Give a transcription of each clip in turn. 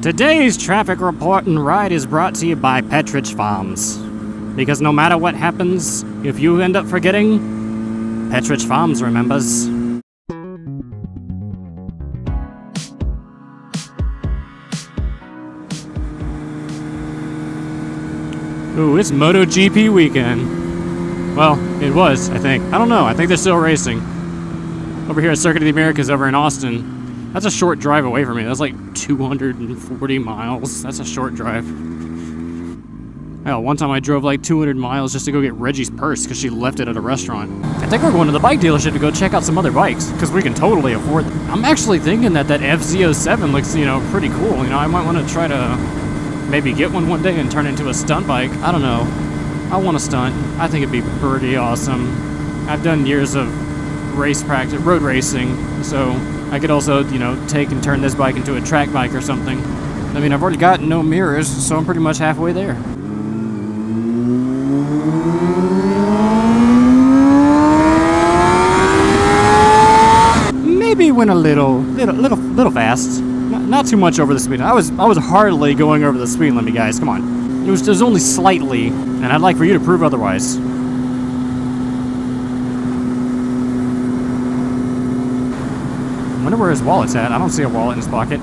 Today's traffic report and ride is brought to you by Pepperidge Farms. Because no matter what happens, if you end up forgetting, Pepperidge Farms remembers. Ooh, it's MotoGP weekend. Well, it was, I think. I don't know. I think they're still racing. Over here at Circuit of the Americas over in Austin. That's a short drive away from me. That's like 240 miles. That's a short drive. Hell, one time I drove like 200 miles just to go get Reggie's purse because she left it at a restaurant. I think we're going to the bike dealership to go check out some other bikes because we can totally afford them. I'm actually thinking that that FZ07 looks, you know, pretty cool. You know, I might want to try to maybe get one one day and turn it into a stunt bike. I don't know. I want a stunt. I think it'd be pretty awesome. I've done years of race practice, road racing, so I could also, you know, take and turn this bike into a track bike or something. I mean, I've already got no mirrors, so I'm pretty much halfway there. Maybe went a little, little, little, little fast. Not, too much over the speed. I was, I was hardly going over the speed limit, guys. Come on. It was, it was only slightly, and I'd like for you to prove otherwise. Wonder where his wallet's at. I don't see a wallet in his pocket.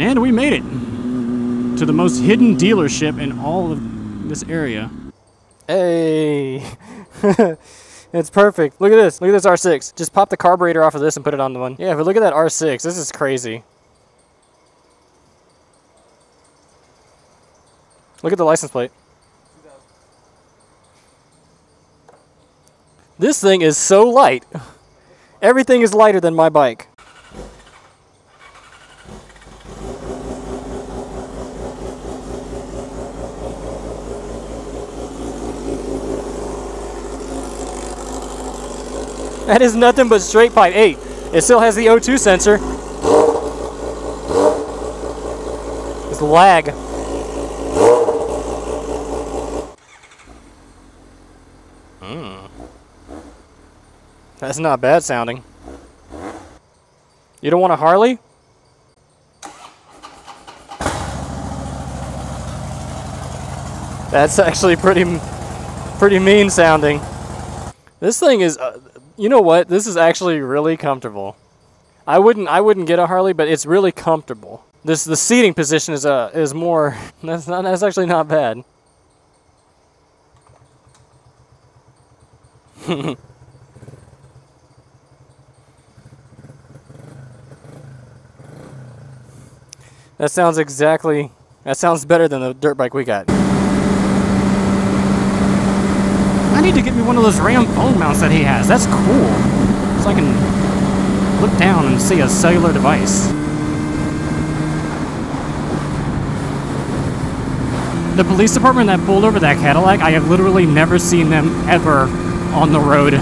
And we made it to the most hidden dealership in all of this area. Hey, it's perfect. Look at this. Look at this R6. Just pop the carburetor off of this and put it on the one. Yeah, but look at that R6. This is crazy. Look at the license plate. This thing is so light. Everything is lighter than my bike. That is nothing but straight pipe. Hey, it still has the O2 sensor. It's lag. That's not bad sounding. You don't want a Harley? That's actually pretty, pretty mean sounding. This thing is, uh, you know what? This is actually really comfortable. I wouldn't, I wouldn't get a Harley, but it's really comfortable. This, the seating position is, uh, is more. That's not, that's actually not bad. that sounds exactly. That sounds better than the dirt bike we got. I need to get me one of those Ram phone mounts that he has. That's cool. So I can look down and see a cellular device. The police department that pulled over that Cadillac, I have literally never seen them ever on the road.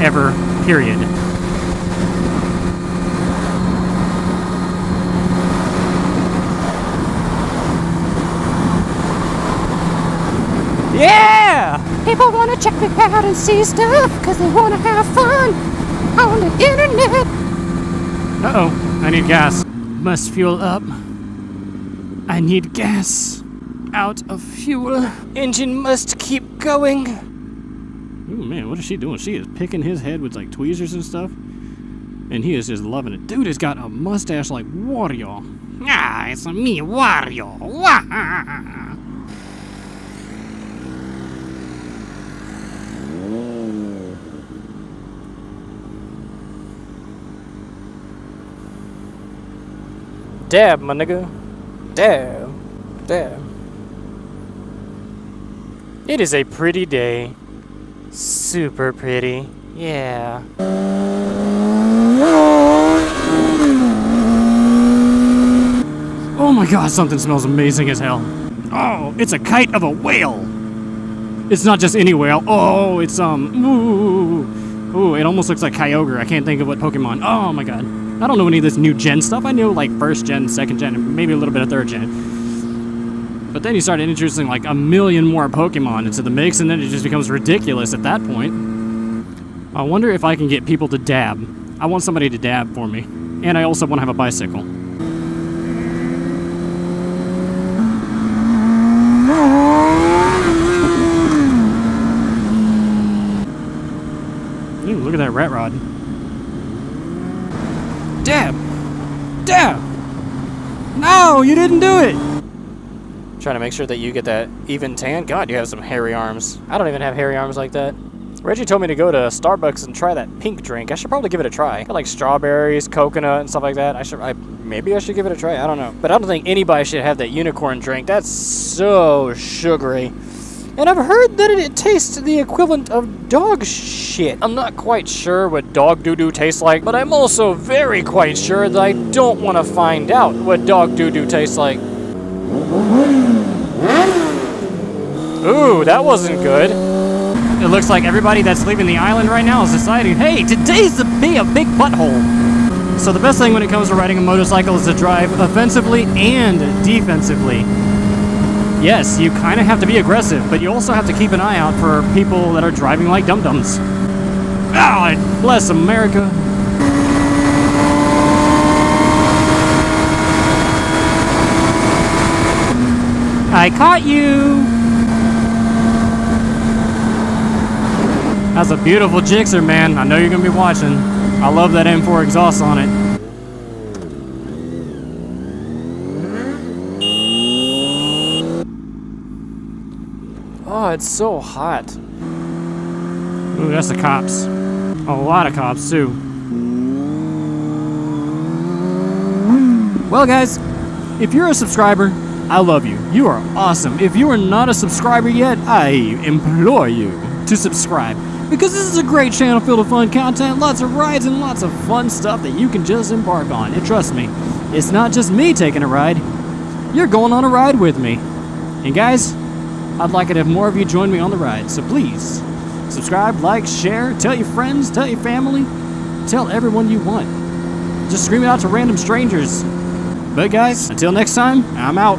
Ever. Period. Yeah! People want to check me out and see stuff because they want to have fun on the internet. Uh oh, I need gas. Must fuel up. I need gas. Out of fuel. Engine must keep going. Oh man, what is she doing? She is picking his head with like tweezers and stuff. And he is just loving it. Dude has got a mustache like Wario. Ah, it's me, Wario. Wah! Dab, my nigga. Dab. Dab. It is a pretty day. Super pretty. Yeah. Oh my god, something smells amazing as hell. Oh, it's a kite of a whale. It's not just any whale. Oh, it's um. Ooh, ooh. It almost looks like Kyogre. I can't think of what Pokemon. Oh my god. I don't know any of this new gen stuff. I know like first gen, second gen, and maybe a little bit of third gen. But then you start introducing like a million more Pokemon into the mix, and then it just becomes ridiculous at that point. I wonder if I can get people to dab. I want somebody to dab for me. And I also want to have a bicycle. Ooh, look at that rat rod. Dab! Dab! You didn't do it! Trying to make sure that you get that even tan. God, you have some hairy arms. I don't even have hairy arms like that. Reggie told me to go to Starbucks and try that pink drink. I should probably give it a try. Got like strawberries, coconut, and stuff like that. I should, I maybe I should give it a try. I don't know, but I don't think anybody should have that unicorn drink. That's so sugary. And I've heard that it, tastes the equivalent of dog shit. I'm not quite sure what dog doo doo tastes like, but I'm also very quite sure that I don't want to find out what dog doo doo tastes like. Ooh, that wasn't good. It looks like everybody that's leaving the island right now is deciding, hey, today's the be a big butthole. So the best thing when it comes to riding a motorcycle is to drive offensively and defensively. Yes, you kind of have to be aggressive, but you also have to keep an eye out for people that are driving like dum-dums. Ah, bless America. I caught you! That's a beautiful Gixxer, man. I know you're gonna be watching. I love that M4 exhaust on it. Oh, it's so hot. Ooh, that's the cops. A lot of cops, too. Well, guys, if you're a subscriber, I love you. You are awesome. If you are not a subscriber yet, I implore you to subscribe. Because this is a great channel filled with fun content, lots of rides, and lots of fun stuff that you can just embark on. And trust me, it's not just me taking a ride, you're going on a ride with me. And guys, I'd like it if more of you join me on the ride, so please subscribe, like, share, tell your friends, tell your family, tell everyone you want. Just scream it out to random strangers. But guys, until next time, I'm out.